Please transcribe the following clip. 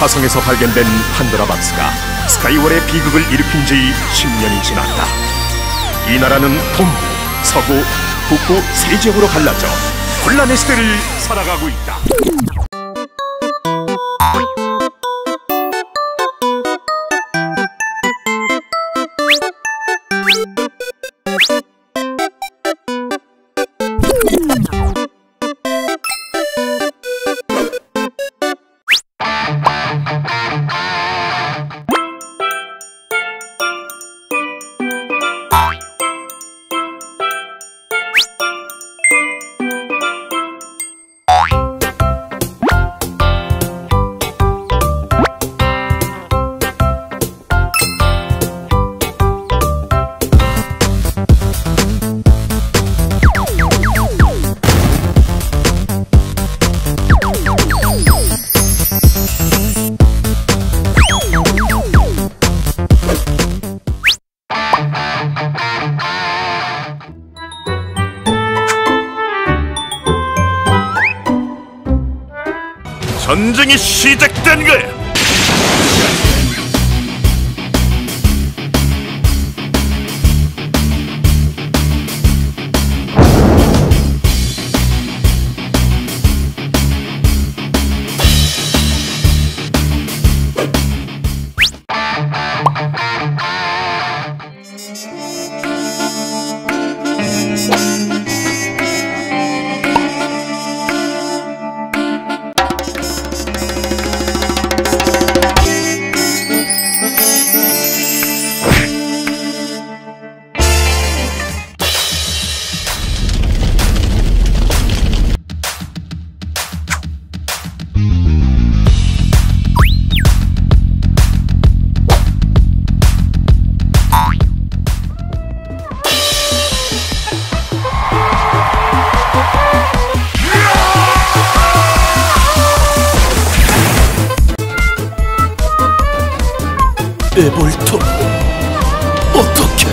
화성에서 발견된 판도라 박스가 스카이월의 비극을 일으킨 지 10년이 지났다. 이 나라는 동부, 서구, 북부 세 지역으로 갈라져 혼란의 시대를 살아가고 있다. 전쟁이 시작된 거야. 에볼토. 어떻게